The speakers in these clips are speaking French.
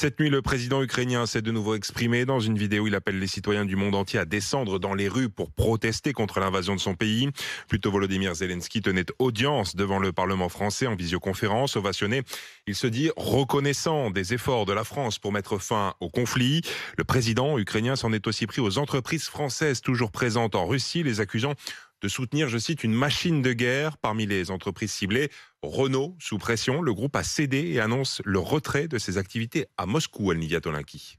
Cette nuit, le président ukrainien s'est de nouveau exprimé dans une vidéo. Il appelle les citoyens du monde entier à descendre dans les rues pour protester contre l'invasion de son pays. Plutôt Volodymyr Zelensky tenait audience devant le Parlement français en visioconférence. Ovationné, il se dit reconnaissant des efforts de la France pour mettre fin au conflit. Le président ukrainien s'en est aussi pris aux entreprises françaises toujours présentes en Russie, les accusant de soutenir, je cite, une machine de guerre parmi les entreprises ciblées. Renault, sous pression, le groupe a cédé et annonce le retrait de ses activités à Moscou, Alnivia Tolinki.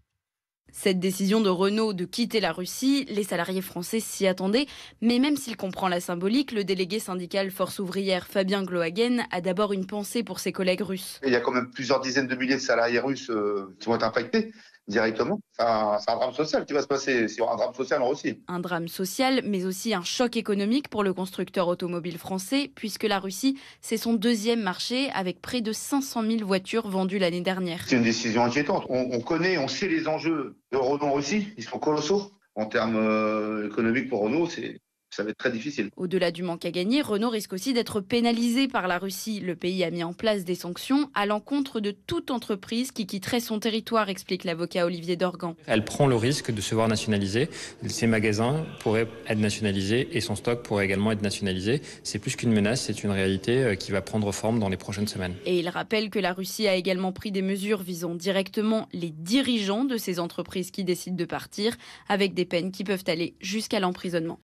Cette décision de Renault de quitter la Russie, les salariés français s'y attendaient, mais même s'il comprend la symbolique, le délégué syndical Force ouvrière Fabien Glohagen a d'abord une pensée pour ses collègues russes. Il y a quand même plusieurs dizaines de milliers de salariés russes euh, qui vont être impactés directement. C'est un, drame social qui va se passer, c'est un drame social en Russie. Un drame social, mais aussi un choc économique pour le constructeur automobile français, puisque la Russie, c'est son deuxième marché, avec près de 500 000 voitures vendues l'année dernière. C'est une décision inquiétante. On, connaît, on sait les enjeux Renault en Russie, ils sont colossaux. En termes euh, économiques pour Renault, c'est ça va être très difficile. Au-delà du manque à gagner, Renault risque aussi d'être pénalisé par la Russie. Le pays a mis en place des sanctions à l'encontre de toute entreprise qui quitterait son territoire, explique l'avocat Olivier Dorgan. Elle prend le risque de se voir nationaliser. Ses magasins pourraient être nationalisés et son stock pourrait également être nationalisé. C'est plus qu'une menace, c'est une réalité euh, qui va prendre forme dans les prochaines semaines. Et il rappelle que la Russie a également pris des mesures visant directement les dirigeants de ces entreprises qui décident de partir, avec des peines qui peuvent aller jusqu'à l'emprisonnement.